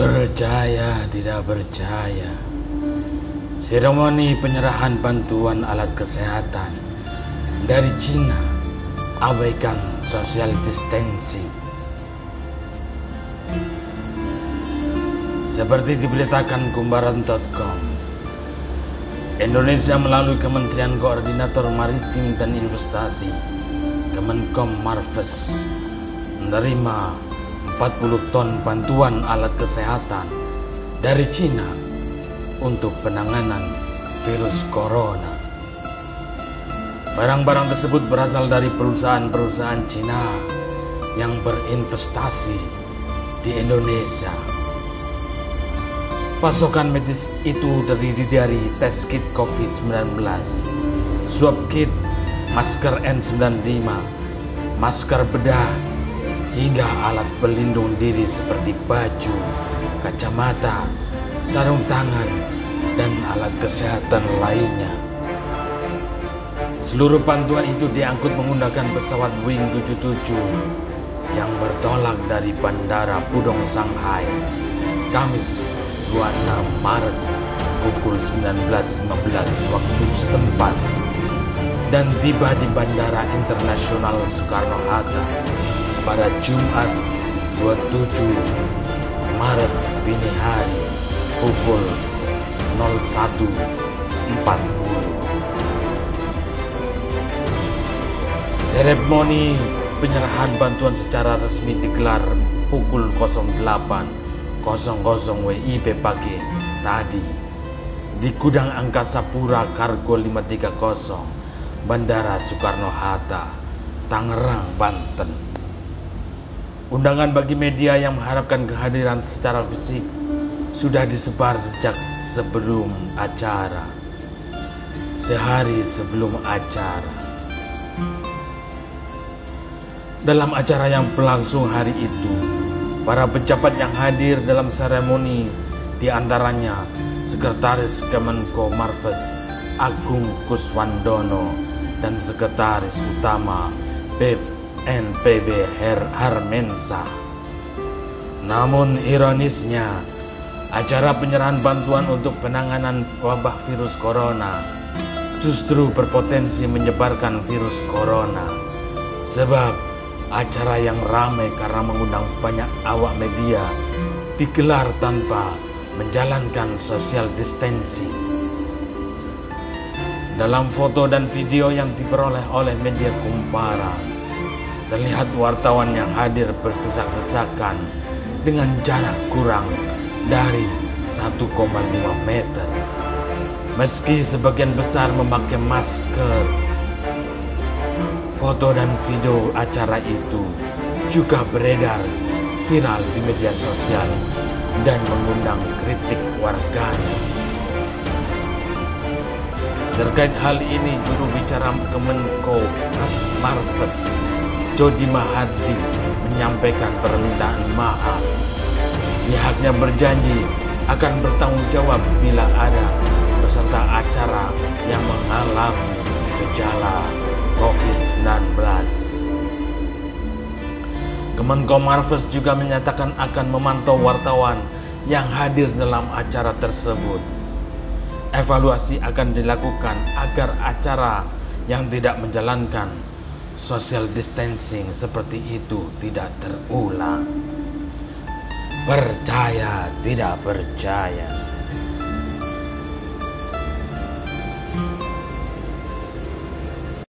Percaya tidak percaya Seremoni penyerahan bantuan alat kesehatan dari Cina. Abaikan social distancing. Seperti diberitakan kumbaran.com Indonesia melalui Kementerian Koordinator Maritim dan Investasi Kemenkom Marves menerima 40 ton bantuan alat kesehatan dari Cina untuk penanganan virus corona. Barang-barang tersebut berasal dari perusahaan-perusahaan Cina yang berinvestasi di Indonesia. Pasokan medis itu terdiri dari tes kit COVID-19, swab kit, masker N95, masker bedah, hingga alat pelindung diri seperti baju, kacamata, sarung tangan, dan alat kesehatan lainnya. Seluruh bantuan itu diangkut menggunakan pesawat Boeing 77 yang bertolak dari Bandara Pudong Shanghai, Kamis 26 Maret pukul 19.15 waktu setempat dan tiba di Bandara Internasional Soekarno-Hatta pada Jumat 27 Maret dini hari pukul 01.40. Seremoni penyerahan bantuan secara resmi digelar pukul 08.00 WIB pagi tadi di Gudang Angkasa Pura Kargo 530 Bandara Soekarno-Hatta, Tangerang, Banten. Undangan bagi media yang mengharapkan kehadiran secara fisik sudah disebar sejak sebelum acara. Sehari sebelum acara. Dalam acara yang berlangsung hari itu, para pejabat yang hadir dalam seremoni di antaranya Sekretaris Kemenko Marves Agung Kuswandono dan Sekretaris Utama BNPB Her Harmensa. Namun ironisnya, acara penyerahan bantuan untuk penanganan wabah virus corona justru berpotensi menyebarkan virus corona. Sebab acara yang ramai karena mengundang banyak awak media digelar tanpa menjalankan social distancing. Dalam foto dan video yang diperoleh oleh media kumpara, terlihat wartawan yang hadir berdesak-desakan dengan jarak kurang dari 1,5 meter. Meski sebagian besar memakai masker, foto dan video acara itu juga beredar viral di media sosial dan mengundang kritik warganet. Terkait hal ini, juru bicara Kemenko Marves, Jody Mahadi, menyampaikan permintaan maaf. Pihaknya berjanji akan bertanggung jawab bila ada peserta acara yang mengalami gejala COVID-19. Kemenko Marves juga menyatakan akan memantau wartawan yang hadir dalam acara tersebut. Evaluasi akan dilakukan agar acara yang tidak menjalankan social distancing seperti itu tidak terulang. Percaya tidak percaya.